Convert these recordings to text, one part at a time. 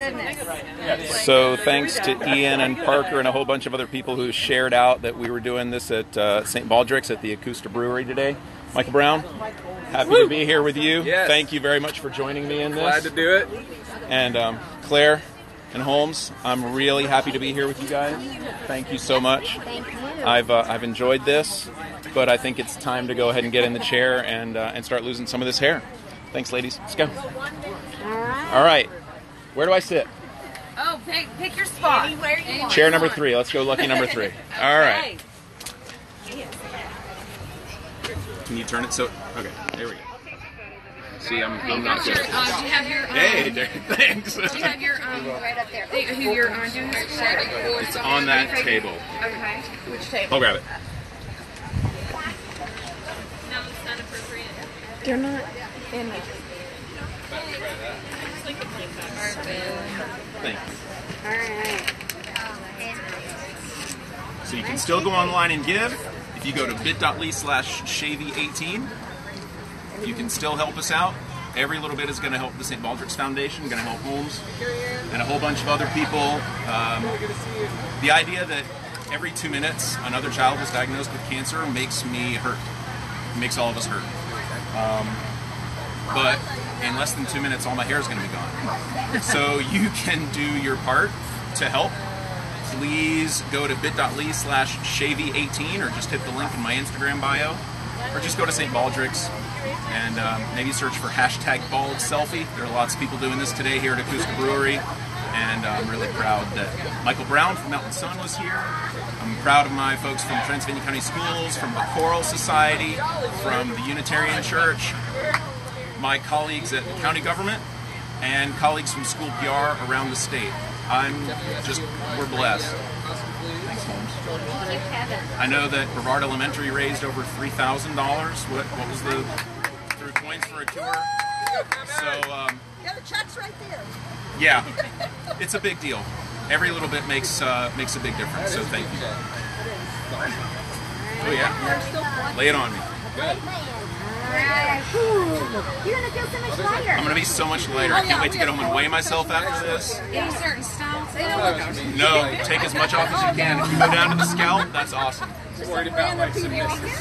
So thanks to Ian and Parker and a whole bunch of other people who shared out that we were doing this at uh, St. Baldrick's at the Ecusta Brewery today. Michael Brown, happy to be here with you. Yes. Thank you very much for joining me in this. Glad to do it. And um, Claire and Holmes, I'm really happy to be here with you guys. Thank you so much. Thank you. I've uh, I've enjoyed this, but I think it's time to go ahead and get in the chair and uh, and start losing some of this hair. Thanks, ladies. Let's go. All right. All right, where do I sit? Oh, pick, pick your spot. Anywhere you want. Chair number three. Let's go lucky number three. All right. Can you turn it so? Okay, there we go. See, I'm, I'm not Your, good. uh, do you have your um, Hey, there, thanks. Do you have your um Right up there. who you're uh, doing this for? It's on that table. Okay. Which table? I'll grab it. No, it's not appropriate. They're not in All right. So you can still go online and give. If you go to bit.ly slash shavee18, you can still help us out. Every little bit is going to help the St. Baldrick's Foundation, going to help Holmes, and a whole bunch of other people. Um, the idea that every two minutes another child is diagnosed with cancer makes me hurt. It makes all of us hurt. Um, but in less than two minutes, all my hair is going to be gone. so you can do your part to help please go to bit.ly slash shavee18 or just hit the link in my Instagram bio or just go to St. Baldrick's and um, maybe search for hashtag bald selfie. There are lots of people doing this today here at Ecusta Brewery and uh, I'm really proud that Michael Brown from Mountain Sun was here. I'm proud of my folks from Transylvania County Schools, from the Choral Society, from the Unitarian Church, my colleagues at the county government, and colleagues from school PR around the state. I'm just, we're blessed. Thanks, Holmes. I know that Brevard Elementary raised over $3,000. What, what was the, through Coins for a Tour? So, um, Yeah, the check's right there. yeah, it's a big deal. Every little bit makes uh, makes a big difference. So thank you. Oh yeah, lay it on me. All right. Whew. You're gonna feel so much lighter. I'm gonna be so much lighter. I can't wait to get home and weigh myself after this. Any certain styles? They don't look No, take as much off as you can. If you go down to the scalp, that's awesome. Worried about my submissions.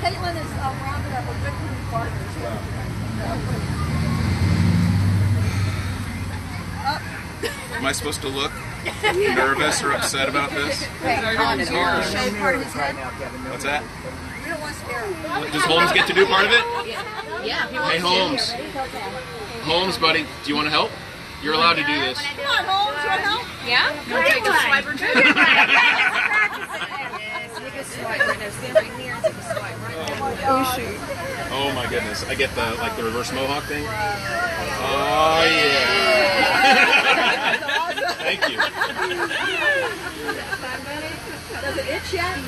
Caitlin is uh, rounded up with Victory Partners. Am I supposed to look nervous or upset about this? Shave part his head. What's that? Does Holmes get to do part of it? Yeah. Hey, Holmes. Holmes, buddy, do you want to help? You're allowed to do this. Come on, Holmes, you want help? Yeah? You want to take the swiper too? Oh, oh my goodness, I get the like the reverse mohawk thing. Oh yeah. Thank you. Does it itch yet?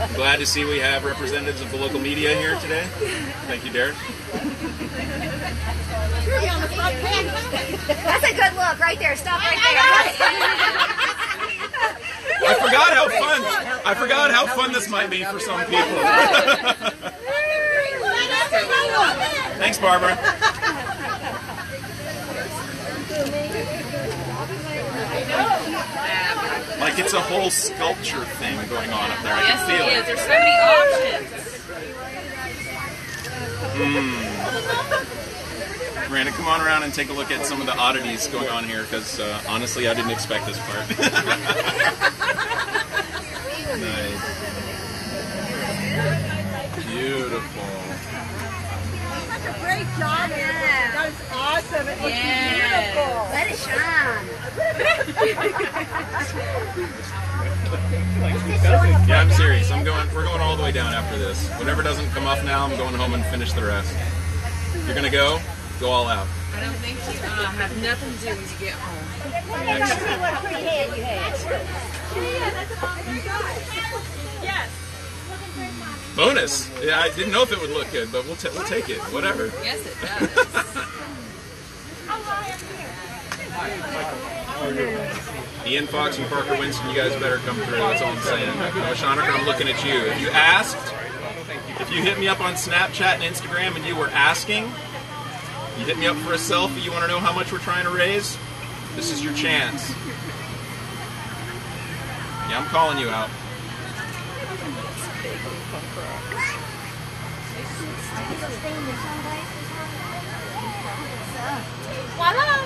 I'm glad to see we have representatives of the local media here today. Thank you, Derek. You're on the front page. That's a good look right there. Stop right there. I forgot how fun. I forgot how fun this might be for some people. Thanks, Barbara. Like it's a whole sculpture thing going on up there. I can feel Yes, it is. it. There's so many options. Miranda, come on around and take a look at some of the oddities going on here because uh, honestly, I didn't expect this part. nice. Beautiful. Such a great job. Yeah. That is awesome. It looks Yes. beautiful. Let it shine. Yeah, I'm serious. I'm going. We're going all the way down after this. Whatever doesn't come off now, I'm going home and finish the rest. You're gonna go. Go all out. I don't think you uh, have nothing to do when you get home. What pretty head you had. Bonus. Yeah, I didn't know if it would look good, but we'll, ta- we'll take it. Whatever. Yes, it does. Ian Fox and Parker Winston, you guys better come through. That's all I'm saying. Shanika, I'm looking at you. If you asked, if you hit me up on Snapchat and Instagram and you were asking, you hit me up for a selfie, you want to know how much we're trying to raise, This is your chance. Yeah, I'm calling you out. Voila!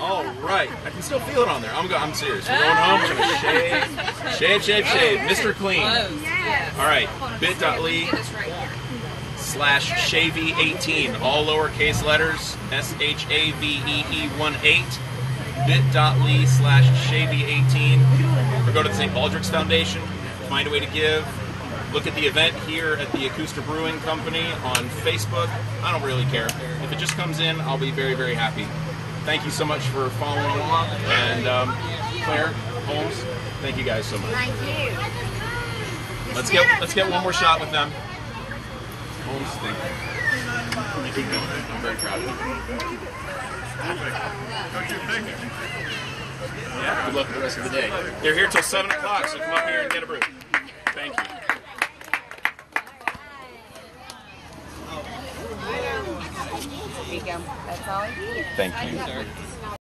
All right, I can still feel it on there. I'm go- I'm serious. We're going home. We're gonna shave, shave, shave, shave. Mr. Clean. All right, bit.ly slash shavee18, all lowercase letters, S H A V E E 1 8, bit.ly slash shavee18, or go to the St. Baldrick's Foundation, find a way to give. Look at the event here at the Ecusta Brewing Company on Facebook. I don't really care. If it just comes in, I'll be very, very happy. Thank you so much for following along. And um, Claire, Holmes, thank you guys so much. Thank you. Let's get let's get one more shot with them. Holmes, thank you. You keep doing it. I'm very proud of you. Yeah, good luck with the rest of the day. They're here till seven o'clock, so come up here and get a brew. Thank you. There you go. That's all I need. Thank you.